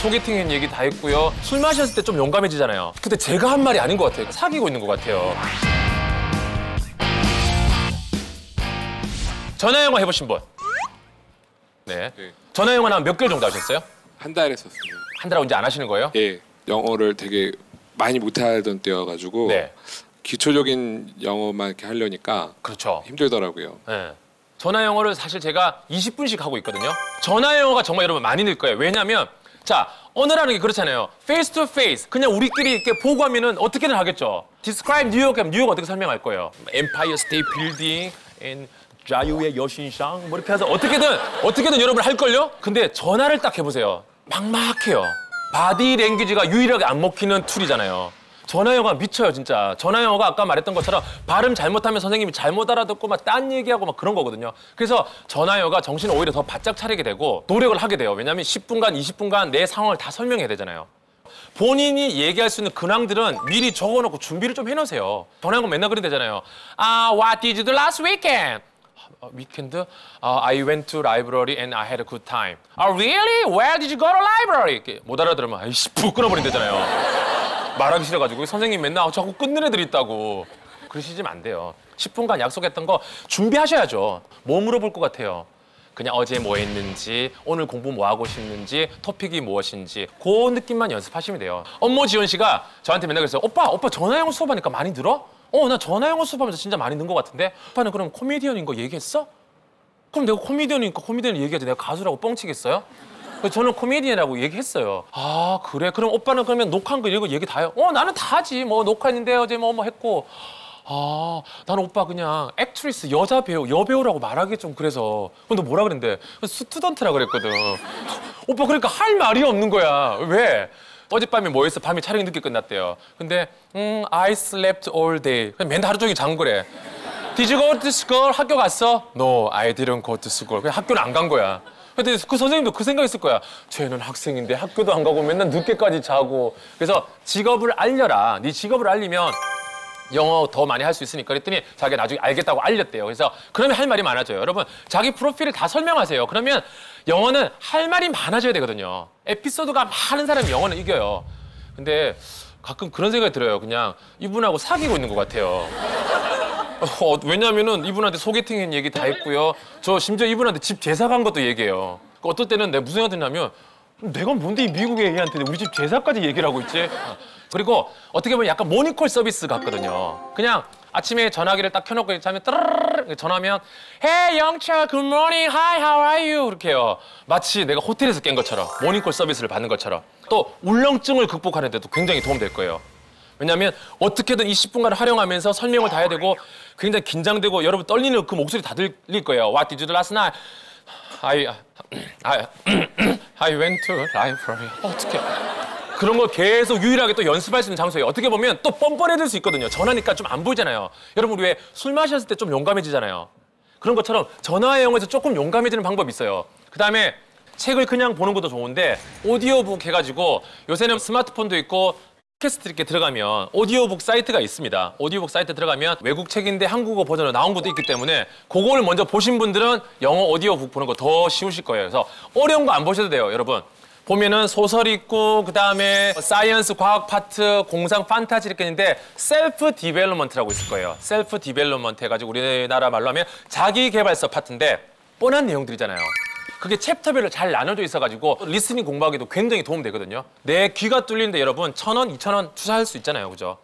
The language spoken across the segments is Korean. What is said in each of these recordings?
소개팅 얘기 다 했고요. 술 마셨을 때 좀 용감해지잖아요. 근데 제가 한 말이 아닌 것 같아요. 사귀고 있는 것 같아요. 전화 영화 해보신 분? 네. 네. 전화 영화 한몇 개월 정도 하셨어요? 한 달 했었어요. 한 달하고 이제 안 하시는 거예요? 예, 영어를 되게 많이 못하던 때여가지고 네. 기초적인 영어만 이렇게 하려니까 그렇죠. 힘들더라고요. 네. 전화 영어를 사실 제가 20분씩 하고 있거든요. 전화 영어가 정말 여러분 많이 늘 거예요. 왜냐하면 자 언어라는 게 그렇잖아요. face to face 그냥 우리끼리 이렇게 보고 하면은 어떻게든 하겠죠. Describe 뉴욕 하면 뉴욕 어떻게 설명할 거예요? Empire State Building and 자유의 여신상 뭐 이렇게 해서 어떻게든 어떻게든 여러분 할 걸요. 근데 전화를 딱 해보세요. 막막해요. body language가 유일하게 안 먹히는 tool이잖아요. 전화 영어가 미쳐요 진짜 전화 영어가 아까 말했던 것처럼 발음 잘못하면 선생님이 잘못 알아듣고 막 딴 얘기하고 막 그런 거거든요 그래서 전화 영어가 정신을 오히려 더 바짝 차리게 되고 노력을 하게 돼요 왜냐하면 10분간 20분간 내 상황을 다 설명해야 되잖아요 본인이 얘기할 수 있는 근황들은 미리 적어놓고 준비를 좀 해놓으세요 전화 영어 맨날 그리 되잖아요 아 what did you do last weekend weekend? Uh, I went to library and I had a good time. Oh, really? Where did you go to library? 못 알아들으면 아이씨 푹 끊어버린다잖아요. 말하기 싫어가지고 선생님 맨날 아, 자꾸 끊는 애들 있다고 그러시면 안 돼요. 10분간 약속했던 거 준비하셔야죠. 뭐 물어볼 것 같아요. 그냥 어제 뭐 했는지, 오늘 공부 뭐 하고 싶는지, 토픽이 무엇인지 그 느낌만 연습하시면 돼요. 엄모 지원 씨가 저한테 맨날 그랬어요. 오빠, 오빠 전화 영어 수업하니까 많이 들어? 어, 나 전화 영어 수업하면서 진짜 많이 는 것 같은데? 오빠는 그럼 코미디언인 거 얘기했어? 그럼 내가 코미디언이니까 코미디언 얘기하지 내가 가수라고 뻥치겠어요? 그래서 저는 코미디언이라고 얘기했어요. 아 그래? 그럼 오빠는 그러면 녹화한 거 이런 거 얘기 다 해요? 어 나는 다 하지. 뭐 녹화했는데 어제 뭐뭐 했고. 아 나는 오빠 그냥 actress 여자 배우 여배우라고 말하기 좀 그래서 근데 뭐라 그랬는데 student라 그랬거든. 오빠 그러니까 할 말이 없는 거야. 왜? 어젯밤에 뭐 했어? 밤에 촬영이 늦게 끝났대요. 근데 음 I slept all day. 그냥 맨날 하루 종일 잔 거래. Did you go to school? 학교 갔어? No, I didn't go to school. 그냥 학교는 안 간 거야. 근데 그 선생님도 그 생각했을 거야. 쟤는 학생인데 학교도 안 가고 맨날 늦게까지 자고. 그래서 직업을 알려라. 네 직업을 알리면 영어 더 많이 할 수 있으니까 그랬더니 자기가 나중에 알겠다고 알렸대요. 그래서 그러면 할 말이 많아져요. 여러분 자기 프로필을 다 설명하세요. 그러면 영어는 할 말이 많아져야 되거든요. 에피소드가 많은 사람이 영어는 이겨요. 근데 가끔 그런 생각이 들어요. 그냥 이분하고 사귀고 있는 것 같아요. 어, 왜냐면은 이분한테 소개팅 얘기 다 했고요. 저 심지어 이분한테 집 제사 간 것도 얘기해요. 그 어떨 때는 내가 무슨 생각이 드냐면 내가 뭔데 이 미국의 애한테 우리 집 제사까지 얘기를 하고 있지? 그리고 어떻게 보면 약간 모니콜 서비스 같거든요. 그냥 아침에 전화기를 딱 켜놓고 자면 따르르르 전화하면 Hey 영철, good morning, hi, how are you? 이렇게 해요. 마치 내가 호텔에서 깬 것처럼 모니콜 서비스를 받는 것처럼 또 울렁증을 극복하는 데도 굉장히 도움될 거예요. 왜냐하면 어떻게든 이 10분간 활용하면서 설명을 다 해야 되고 굉장히 긴장되고 여러분 떨리는 그 목소리 다 들릴 거예요. What did you do last night? I, I, I went to library. 어떻게? 그런 거 계속 유일하게 또 연습할 수 있는 장소예요. 어떻게 보면 또 뻔뻔해질 수 있거든요. 전화니까 좀 안 보이잖아요. 여러분 우리 왜 술 마셨을 때 좀 용감해지잖아요. 그런 것처럼 전화 영어에서 조금 용감해지는 방법이 있어요. 그 다음에 책을 그냥 보는 것도 좋은데 오디오북 해가지고 요새는 스마트폰도 있고 팟 캐스트 이렇게 들어가면 오디오북 사이트가 있습니다. 오디오북 사이트 들어가면 외국 책인데 한국어 버전으로 나온 것도 있기 때문에 그걸 먼저 보신 분들은 영어 오디오북 보는 거 더 쉬우실 거예요. 그래서 어려운 거 안 보셔도 돼요, 여러분. 보면은 소설 있고 그다음에 science 과학 파트, 공상 판타지 이렇게 있는데 self development라고 있을 거예요. self development 해가지고 우리나라 말로 하면 자기 개발서 파트인데 뻔한 내용들이잖아요. 그게 chapter별로 잘 나눠져 있어가지고 listening 공부하기도 굉장히 도움되거든요. 내 귀가 뚫리는데 여러분 천 원, 이천 원 투자할 수 있잖아요, 그죠?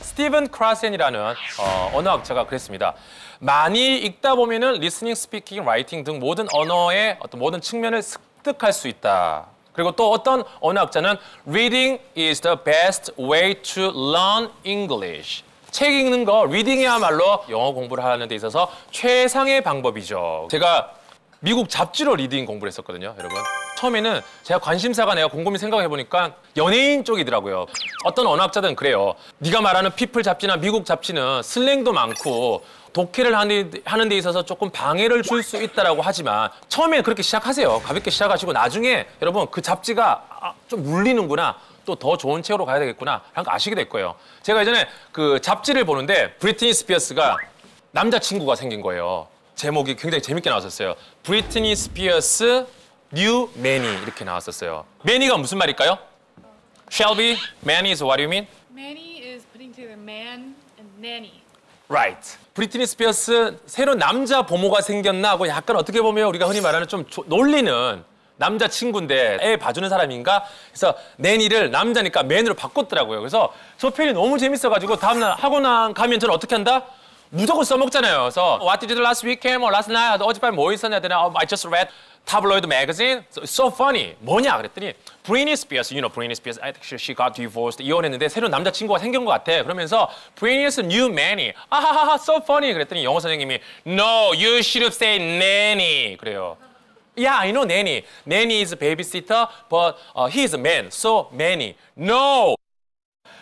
스티븐 크라센이라는 어, 언어학자가 그랬습니다. 많이 읽다 보면은 listening, speaking, writing 등 모든 언어의 어떤 모든 측면을 습득할 수 있다. 그리고 또 어떤 언어학자는 reading is the best way to learn English. 책 읽는 거 reading이야말로 영어 공부를 하는 데 있어서 최상의 방법이죠. 제가 미국 잡지로 reading 공부를 했었거든요, 여러분. 처음에는 제가 관심사가 내가 곰곰이 생각해 보니까 연예인 쪽이더라고요. 어떤 언어학자들은 그래요. 네가 말하는 피플 잡지나 미국 잡지는 슬랭도 많고 독해를 하는 데- 하는 데 있어서 조금 방해를 줄 수 있다라고 하지만 처음에 그렇게 시작하세요. 가볍게 시작하시고 나중에 여러분 그 잡지가 아, 좀 물리는구나. 또 더 좋은 책으로 가야 되겠구나 하는 거 아시게 될 거예요. 제가 예전에 그 잡지를 보는데 브리트니 스피어스가 남자친구가 생긴 거예요. 제목이 굉장히 재밌게 나왔었어요. 브리트니 스피어스 new manny 이렇게 나왔었어요. manny가 무슨 말일까요? Shelby, manny is what do you mean? Manny is putting together man and nanny. Right. 브리트니 스피어스 새로 남자 보모가 생겼나 하고 약간 어떻게 보면 우리가 흔히 말하는 좀 조- 놀리는 남자 친구인데 애 봐주는 사람인가? 그래서 내니를 남자니까 맨으로 바꿨더라고요. 그래서 저 표현이 너무 재밌어가지고 다음날 학원 가면 저는 어떻게 한다? 무조건 써먹잖아요. 그래서 What did you do last weekend or last night? 어젯밤에 뭐 있었냐? 그랬더니 oh, I just read tabloid magazine. So, funny. 뭐냐? 그랬더니 Britney Spears, you know Spears. Actually, she got divorced. 이혼했는데 새로운 남자친구가 생긴 것 같아. 그러면서 Britney's new manny. 아하하하, so funny. 그랬더니 영어 선생님이 No, you should said nanny. 그래요. Yeah, I know nanny. Nanny is a babysitter, but uh, he is a man, so manny. No.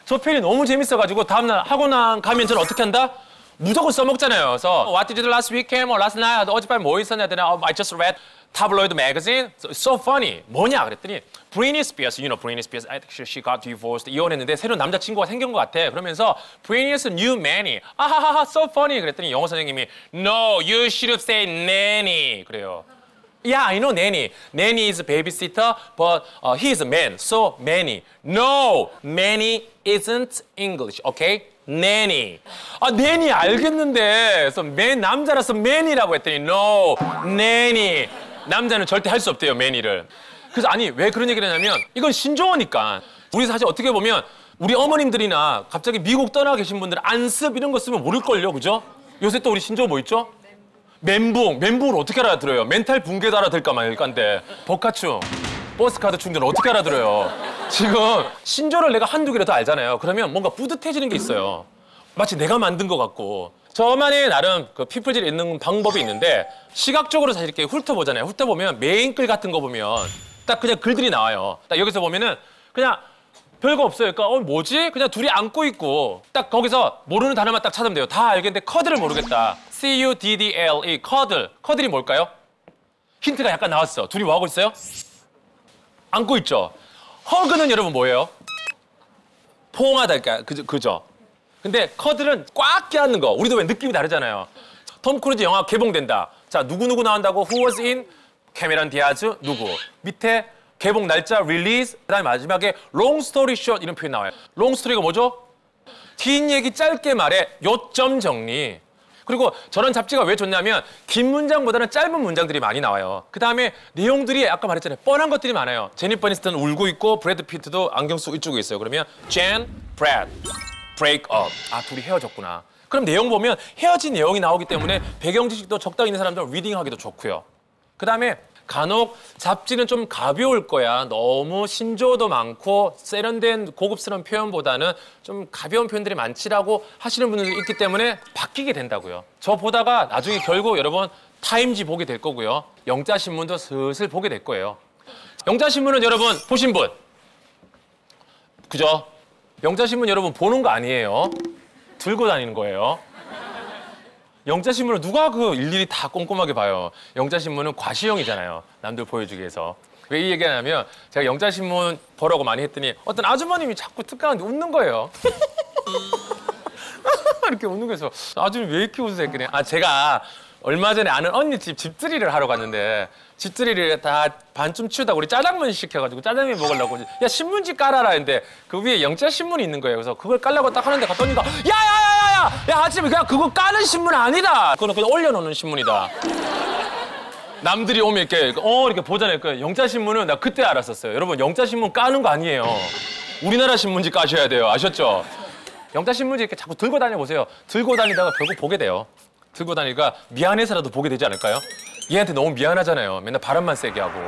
저 표현이 너무 재밌어가지고 다음날 학원 가면 저는 어떻게 한다? 무조건 써먹잖아요. 그래서 What did you do last weekend or last night? 어젯밤에 뭐 있었냐? oh, I just read tabloid magazine. So, funny. 뭐냐? 그랬더니 Britney Spears, you know Britney Spears. Actually, she got divorced. 이혼했는데 새로운 남자친구가 생긴 것 같아. 그러면서 Britney's new manny. 아하하하, so funny. 그랬더니 영어 선생님이 No, you should said nanny. 그래요. Yeah, I know nanny. Nanny is a babysitter, but uh, he is a man, so manny. No, manny isn't English, okay? nanny. 아, nanny 알겠는데. 그래서 man 남자라서 man이라고 했더니 no, nanny. 남자는 절대 할 수 없대요, man이를. 그래서 아니, 왜 그런 얘기를 하냐면 이건 신조어니까. 우리 사실 어떻게 보면 우리 어머님들이나 갑자기 미국 떠나 계신 분들 안습 이런 거 쓰면 모를걸요, 그죠? 요새 또 우리 신조어 뭐 있죠? 멘붕, 멘붕을 어떻게 알아들어요? 멘탈 붕괴도 알아들까 말까인데 버카추, 버스카드 충전 어떻게 알아들어요? 지금 신조어를 내가 한두 개라도 알잖아요. 그러면 뭔가 뿌듯해지는 게 있어요. 마치 내가 만든 것 같고. 저만의 나름 그 피플지 읽는 방법이 있는데 시각적으로 사실 이렇게 훑어보잖아요. 훑어보면 메인 글 같은 거 보면 딱 그냥 글들이 나와요. 딱 여기서 보면은 그냥 별거 없어요. 그러니까 어 뭐지? 그냥 둘이 안고 있고 딱 거기서 모르는 단어만 딱 찾으면 돼요. 다 알겠는데 cuddle을 모르겠다. C U D D L E cuddle. cuddle이 뭘까요? 힌트가 약간 나왔어. 둘이 뭐 하고 있어요? 안고 있죠. hug는 여러분 뭐예요? 포옹하다 그러니까 그죠? 그죠? 근데 cuddle은 꽉 껴안는 거. 우리도 왜 느낌이 다르잖아요. 톰 크루즈 영화 개봉된다. 자 누구 누구 나온다고? Who was in? 캐메런 디아즈 누구? 밑에 개봉 날짜 release 그다음에 마지막에 long story short 이런 표현 나와요. long story가 뭐죠? 긴 얘기 짧게 말해 요점 정리. 그리고 저런 잡지가 왜 좋냐면 긴 문장보다는 짧은 문장들이 많이 나와요. 그 다음에 내용들이 아까 말했잖아요. 뻔한 것들이 많아요. 제니퍼 애니스턴 울고 있고 브래드 피트도 안경 쓰고 이쪽에 있어요. 그러면 젠, 브래드, break up. 아 둘이 헤어졌구나. 그럼 내용 보면 헤어진 내용이 나오기 때문에 배경 지식도 적당히 있는 사람들은 reading하기도 좋고요. 그 다음에 간혹 잡지는 좀 가벼울 거야. 너무 신조어도 많고 세련된 고급스러운 표현보다는 좀 가벼운 표현들이 많지라고 하시는 분들이 있기 때문에 바뀌게 된다고요. 저 보다가 나중에 결국 여러분 타임지 보게 될 거고요. 영자신문도 슬슬 보게 될 거예요. 영자신문은 여러분 보신 분? 그죠? 영자신문 여러분 보는 거 아니에요. 들고 다니는 거예요. 영자신문을 누가 그 일일이 다 꼼꼼하게 봐요. 영자신문은 과시용이잖아요. 남들 보여주기 위해서. 왜 이 얘기하냐면 제가 영자신문 보라고 많이 했더니 어떤 아주머님이 자꾸 특강하는데 웃는 거예요. 이렇게 웃는 거에서 아주머니 왜 이렇게 웃으세요? 그래. 아 제가 얼마 전에 아는 언니 집 집들이를 하러 갔는데 집들이를 다 반쯤 치우다 우리 짜장면 시켜가지고 짜장면 먹으려고 야 신문지 깔아라 했는데 그 위에 영자 신문이 있는 거예요. 그래서 그걸 깔라고 딱 하는데 갔더니 야야야야야 야 아침에 그냥 그거 까는 신문 아니다. 그거는 그냥 올려놓는 신문이다. 남들이 오면 이렇게 어 이렇게 보잖아요. 그 영자 신문은 나 그때 알았었어요. 여러분 영자 신문 까는 거 아니에요. 우리나라 신문지 까셔야 돼요. 아셨죠? 영자 신문지 이렇게 자꾸 들고 다녀 보세요. 들고 다니다가 결국 보게 돼요. 들고 다니니까 미안해서라도 보게 되지 않을까요? 얘한테 너무 미안하잖아요. 맨날 바람만 세게 하고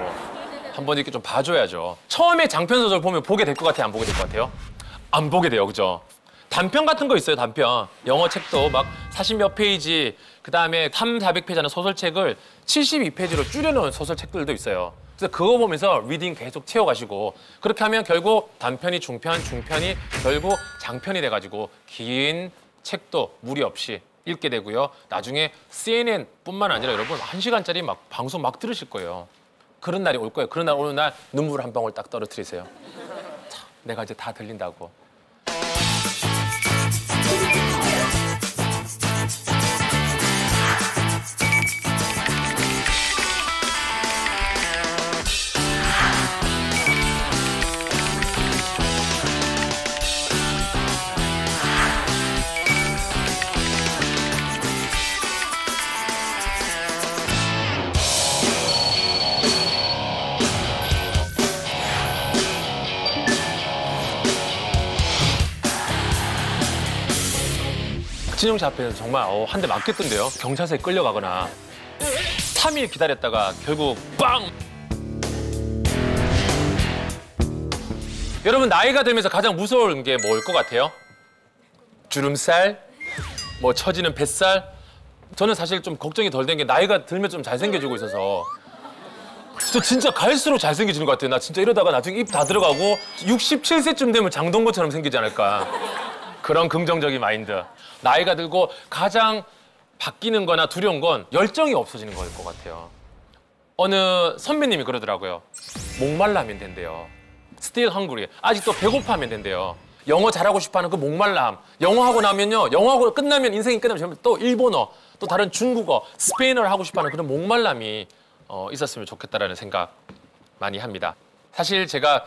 한번 이렇게 좀 봐줘야죠. 처음에 장편 소설 보면 보게 될 것 같아요? 안 보게 될 것 같아요? 안 보게 돼요, 그죠? 단편 같은 거 있어요, 단편. 영어 책도 막 40몇 페이지, 그 다음에 3, 400페이지 하는 소설책을 72페이지로 줄여놓은 소설책들도 있어요. 그래서 그거 보면서 reading 계속 채워가시고 그렇게 하면 결국 단편이 중편, 중편이 결국 장편이 돼가지고 긴 책도 무리 없이 읽게 되고요. 나중에 CNN뿐만 아니라 여러분 한 시간짜리 막 방송 막 들으실 거예요. 그런 날이 올 거예요. 그런 날 오는 날 눈물 한 방울 딱 떨어뜨리세요. 자, 내가 이제 다 들린다고. 진영 씨 앞에서 정말 어, 한 대 맞겠던데요. 경찰서에 끌려가거나 3일 기다렸다가 결국 빵! 여러분 나이가 들면서 가장 무서운 게 뭐일 것 같아요? 주름살, 뭐 처지는 뱃살. 저는 사실 좀 걱정이 덜 된 게 나이가 들면 좀 잘생겨지고 있어서 저 진짜 갈수록 잘생겨지는 것 같아요. 나 진짜 이러다가 나중에 입 다 들어가고 67세쯤 되면 장동건처럼 생기지 않을까. 그런 긍정적인 마인드. 나이가 들고 가장 바뀌는 거나 두려운 건 열정이 없어지는 거일 것 같아요. 어느 선배님이 그러더라고요. 목말라면 된대요. Still hungry. 아직도 배고파하면 된대요. 영어 잘하고 싶어하는 그 목말라함. 영어 하고 나면요. 영어하고 끝나면 인생이 끝나면 또 일본어, 또 다른 중국어, 스페인어를 하고 싶어하는 그런 목말람이 어, 있었으면 좋겠다라는 생각 많이 합니다. 사실 제가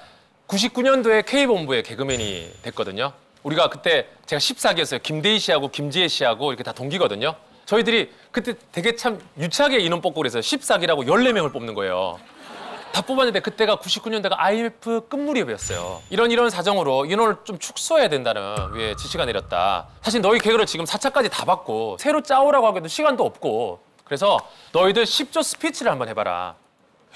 99년도에 K본부의 개그맨이 됐거든요. 우리가 그때 제가 14기였어요. 김대희 씨하고 김지혜 씨하고 이렇게 다 동기거든요. 저희들이 그때 되게 참 유치하게 인원 뽑고 그래서 14기라고 14명을 뽑는 거예요. 다 뽑았는데 그때가 99년대가 IMF 끝무렵이었어요. 이런 이런 사정으로 인원을 좀 축소해야 된다는 위에 지시가 내렸다. 사실 너희 개그를 지금 4차까지 다 받고 새로 짜오라고 하기도 시간도 없고 그래서 너희들 10조 스피치를 한번 해봐라.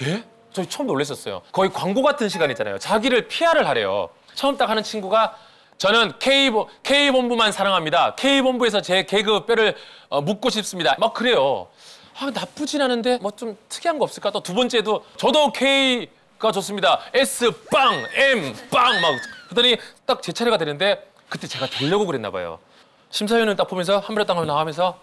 예? 저 처음 놀랐었어요. 거의 광고 같은 시간이잖아요. 자기를 PR을 하래요. 처음 딱 하는 친구가 저는 K, K본부만 사랑합니다. K본부에서 제 개그 뼈를 어, 묻고 싶습니다. 막 그래요. 아, 나쁘진 않은데 뭐 좀 특이한 거 없을까? 또 두 번째도 저도 K가 좋습니다. S 빵, M 빵 막 그러더니 딱 제 차례가 되는데 그때 제가 되려고 그랬나 봐요. 심사위원은 딱 보면서 한 번에 딱 나가면서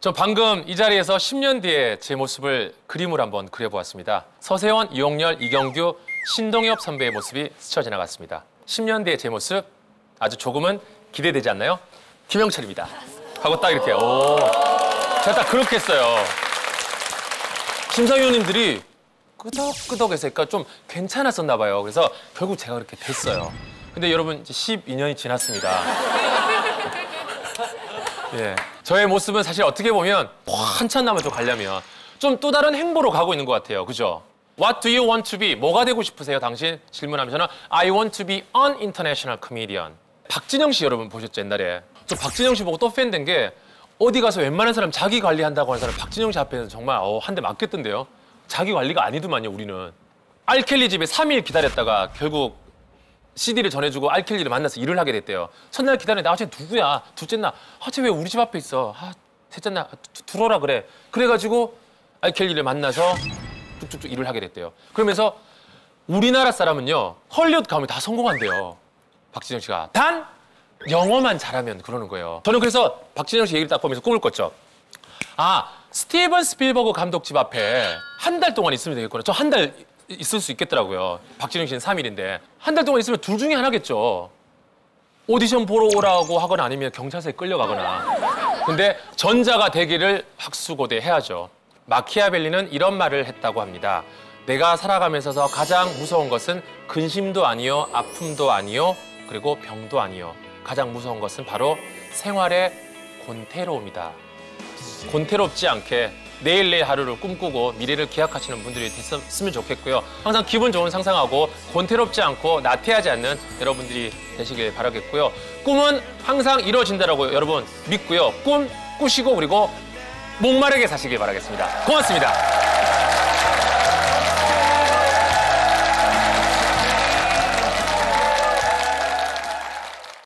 저 방금 이 자리에서 10년 뒤에 제 모습을 그림으로 한번 그려보았습니다. 서세원, 이용렬, 이경규, 신동엽 선배의 모습이 스쳐 지나갔습니다. 10년 뒤의 제 모습 아주 조금은 기대되지 않나요? 김영철입니다. 하고 딱 이렇게 오 제가 딱 그렇게 했어요. 심사위원님들이 끄덕끄덕 해서 그러니까 좀 괜찮았었나 봐요. 그래서 결국 제가 그렇게 됐어요. 근데 여러분 이제 12년이 지났습니다. 예. 저의 모습은 사실 어떻게 보면 한참 남아서 가려면 좀 또 다른 행보로 가고 있는 것 같아요. 그죠? What do you want to be? 뭐가 되고 싶으세요? 당신 질문하면 저는 I want to be an international comedian. 박진영 씨 여러분 보셨죠 옛날에? 저 박진영 씨 보고 또 팬 된 게 어디 가서 웬만한 사람 자기 관리한다고 하는 사람 박진영 씨 앞에서 정말 어, 한 대 맞겠던데요. 자기 관리가 아니더만요 우리는. 알켈리 집에 3일 기다렸다가 결국 CD를 전해주고 알켈리를 만나서 일을 하게 됐대요. 첫날 기다리는데 아, 쟤 누구야? 둘째 날, 아, 쟤 왜 우리 집 앞에 있어? 아, 셋째 날, 두- 들어오라 그래. 그래가지고 알켈리를 만나서 쭉쭉쭉 일을 하게 됐대요. 그러면서 우리나라 사람은요, 헐리우드 가면 다 성공한대요. 박진영 씨가. 단, 영어만 잘하면 그러는 거예요. 저는 그래서 박진영 씨 얘기를 딱 보면서 꿈을 꿨죠. 아, 스티븐 스필버그 감독 집 앞에 한 달 동안 있으면 되겠구나. 저 한 달 있을 수 있겠더라고요. 박진영 씨는 3일인데. 한 달 동안 있으면 둘 중에 하나겠죠. 오디션 보러 오라고 하거나 아니면 경찰서에 끌려가거나. 근데 전자가 되기를 확수고대 해야죠. 마키아벨리는 이런 말을 했다고 합니다. 내가 살아가면서 가장 무서운 것은 근심도 아니요, 아픔도 아니요, 그리고 병도 아니요. 가장 무서운 것은 바로 생활의 곤태로움이다. 곤태롭지 않게 내일 내일 하루를 꿈꾸고 미래를 기약하시는 분들이 됐으면 좋겠고요. 항상 기분 좋은 상상하고 곤태롭지 않고 나태하지 않는 여러분들이 되시길 바라겠고요. 꿈은 항상 이루어진다라고 여러분 믿고요. 꿈 꾸시고 그리고 목마르게 사시길 바라겠습니다. 고맙습니다.